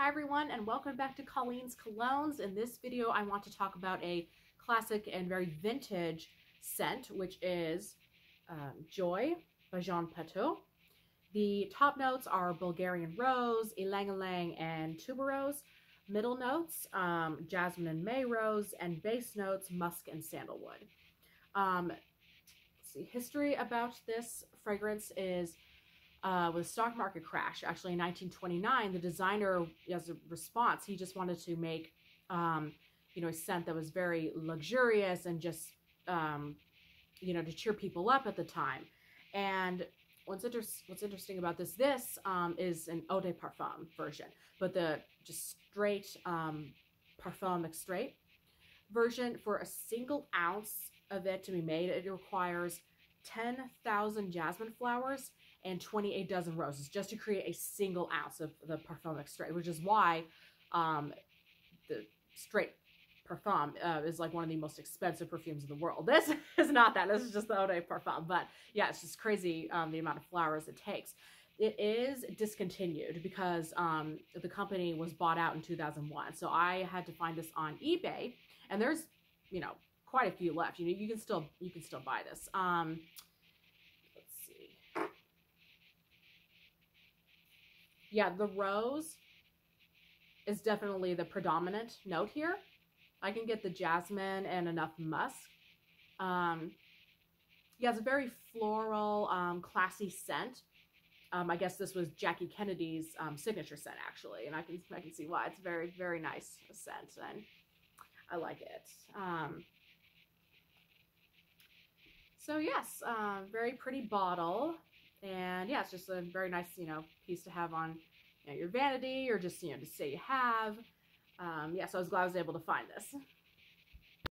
Hi everyone and welcome back to Colleen's Colognes. In this video I want to talk about a classic and very vintage scent which is um, Joy by Jean Patou. The top notes are Bulgarian Rose, Ylang Ylang, and Tuberose. Middle notes, um, Jasmine and May Rose, and base notes, Musk and Sandalwood. Um, see, history about this fragrance is uh, with stock market crash, actually in 1929, the designer, as a response, he just wanted to make, um, you know, a scent that was very luxurious and just, um, you know, to cheer people up at the time. And what's, inter- what's interesting about this, this um, is an eau de parfum version, but the just straight um, parfum extrait version for a single ounce of it to be made, it requires 10,000 jasmine flowers and 28 dozen roses just to create a single ounce of the Parfum Extrait, which is why um, the straight Parfum uh, is like one of the most expensive perfumes in the world. This is not that. This is just the Eau de Parfum. But yeah, it's just crazy um, the amount of flowers it takes. It is discontinued because um, the company was bought out in 2001. So I had to find this on eBay, and there's, you know, quite a few left. You know, you can still you can still buy this. Um, let's see. yeah, the rose is definitely the predominant note here. I can get the jasmine and enough musk. Um, yeah, it's a very floral, um, classy scent. Um, I guess this was Jackie Kennedy's um, signature scent, actually, and I can I can see why. It's very very nice scent, and I like it. Um, so yes, uh, very pretty bottle. And yeah, it's just a very nice, you know, piece to have on you know, your vanity or just, you know, to say you have. Um, yeah, so I was glad I was able to find this.